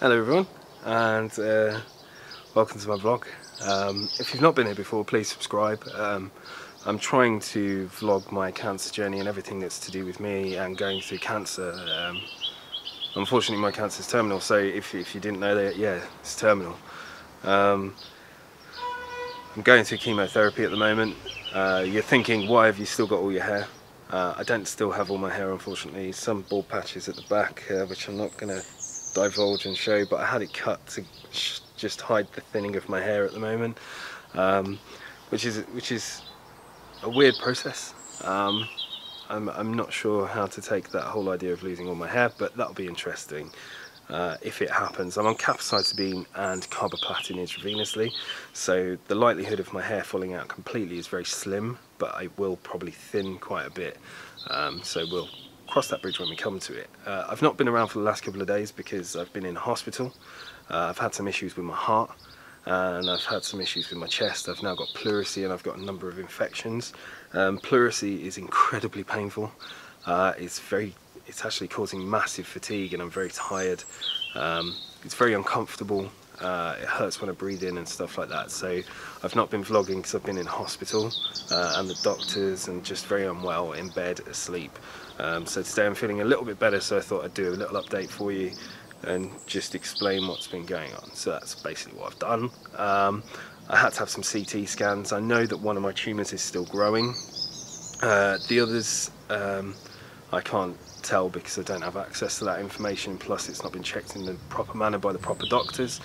Hello everyone and uh, welcome to my vlog. Um, if you've not been here before please subscribe. Um, I'm trying to vlog my cancer journey and everything that's to do with me and going through cancer. Um, unfortunately my cancer is terminal so if, if you didn't know that, yeah it's terminal. Um, I'm going through chemotherapy at the moment. Uh, you're thinking why have you still got all your hair? Uh, I don't still have all my hair unfortunately. Some bald patches at the back uh, which I'm not going to divulge and show but I had it cut to just hide the thinning of my hair at the moment um, which is which is a weird process um, I'm, I'm not sure how to take that whole idea of losing all my hair but that'll be interesting uh, if it happens. I'm on capecitabine and carboplatin intravenously so the likelihood of my hair falling out completely is very slim but I will probably thin quite a bit um, so we'll cross that bridge when we come to it. Uh, I've not been around for the last couple of days because I've been in hospital. Uh, I've had some issues with my heart and I've had some issues with my chest. I've now got pleurisy and I've got a number of infections. Um, pleurisy is incredibly painful. Uh, it's very, it's actually causing massive fatigue and I'm very tired. Um, it's very uncomfortable uh, it hurts when I breathe in and stuff like that. So I've not been vlogging because I've been in hospital uh, and the doctors and just very unwell in bed asleep. Um, so today I'm feeling a little bit better so I thought I'd do a little update for you and just explain what's been going on. So that's basically what I've done. Um, I had to have some CT scans. I know that one of my tumours is still growing. Uh, the others um, I can't tell because I don't have access to that information plus it's not been checked in the proper manner by the proper doctors.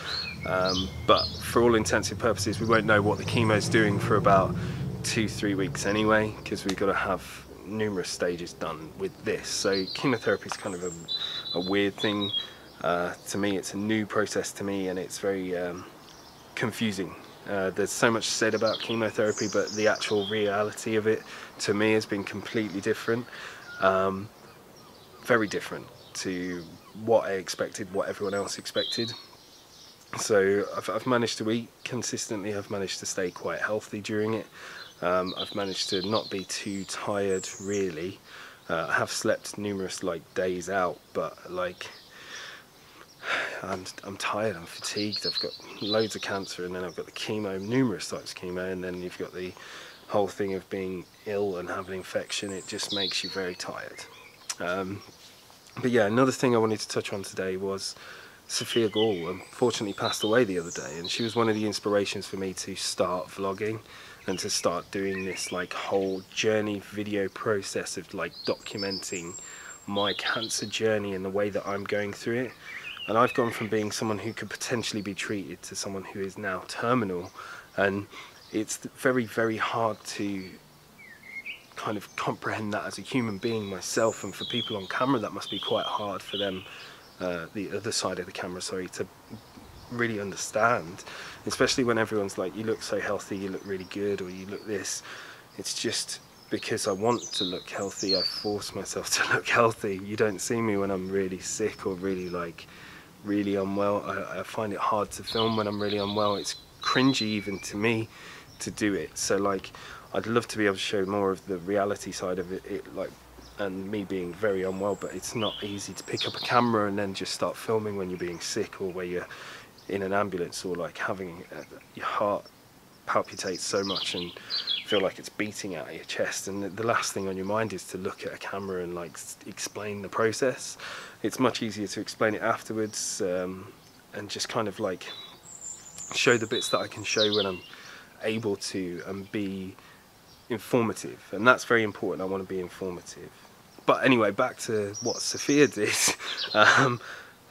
Um, but for all intensive purposes we won't know what the chemo is doing for about two three weeks anyway because we've got to have numerous stages done with this. So chemotherapy is kind of a, a weird thing. Uh, to me it's a new process to me and it's very um, confusing. Uh, there's so much said about chemotherapy but the actual reality of it to me has been completely different um, very different to what I expected, what everyone else expected. So I've, I've, managed to eat consistently, I've managed to stay quite healthy during it. Um, I've managed to not be too tired really. Uh, I have slept numerous like days out, but like I'm, I'm tired, I'm fatigued, I've got loads of cancer and then I've got the chemo, numerous types of chemo and then you've got the whole thing of being ill and having infection, it just makes you very tired. Um, but yeah, another thing I wanted to touch on today was Sofia Gall unfortunately passed away the other day and she was one of the inspirations for me to start vlogging and to start doing this like whole journey video process of like documenting my cancer journey and the way that I'm going through it and I've gone from being someone who could potentially be treated to someone who is now terminal and it's very very hard to kind of comprehend that as a human being myself and for people on camera that must be quite hard for them uh, the other side of the camera sorry to really understand. Especially when everyone's like you look so healthy you look really good or you look this. It's just because I want to look healthy I force myself to look healthy. You don't see me when I'm really sick or really like really unwell. I, I find it hard to film when I'm really unwell. It's cringy even to me to do it. So like I'd love to be able to show more of the reality side of it, it like and me being very unwell but it's not easy to pick up a camera and then just start filming when you're being sick or where you're in an ambulance or like having uh, your heart palpitates so much and feel like it's beating out of your chest. And the last thing on your mind is to look at a camera and like explain the process. It's much easier to explain it afterwards um, and just kind of like show the bits that I can show when I'm able to and be informative. And that's very important. I want to be informative. But anyway back to what Sofia did. Um,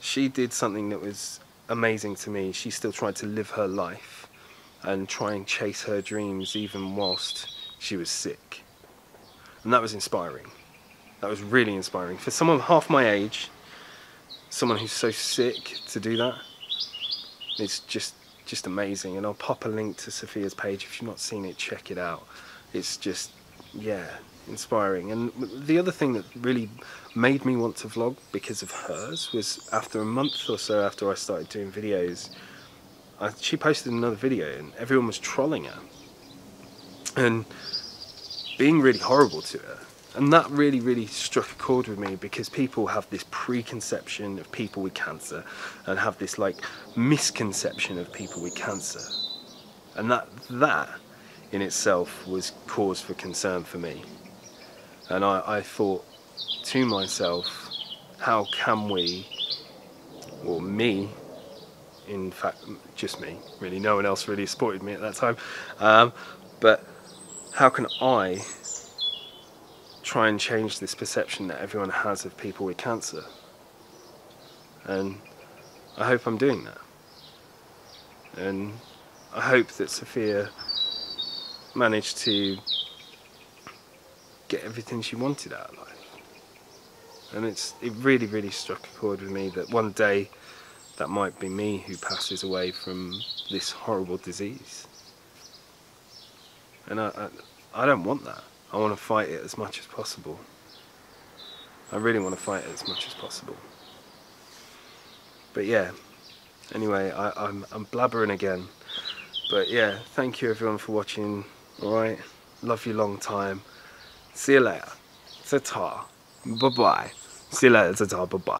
she did something that was amazing to me. She still tried to live her life and try and chase her dreams even whilst she was sick. And that was inspiring. That was really inspiring. For someone half my age someone who's so sick to do that it's just just amazing and I'll pop a link to Sofia's page if you've not seen it check it out it's just, yeah, inspiring. And the other thing that really made me want to vlog because of hers was after a month or so after I started doing videos, I, she posted another video and everyone was trolling her and being really horrible to her. And that really, really struck a chord with me because people have this preconception of people with cancer and have this like misconception of people with cancer. And that, that in itself was cause for concern for me. And I, I thought to myself, how can we, or me, in fact, just me, really, no one else really supported me at that time, um, but how can I try and change this perception that everyone has of people with cancer. And I hope I'm doing that. And I hope that Sofia managed to get everything she wanted out of life. And it's it really, really struck a chord with me that one day that might be me who passes away from this horrible disease. And I, I, I don't want that. I want to fight it as much as possible. I really want to fight it as much as possible. But yeah, anyway, I, I'm, I'm blabbering again. But yeah, thank you everyone for watching. Alright, love you long time. See you later. Ta-ta. Bye-bye. See you later. Ta-ta. Bye-bye.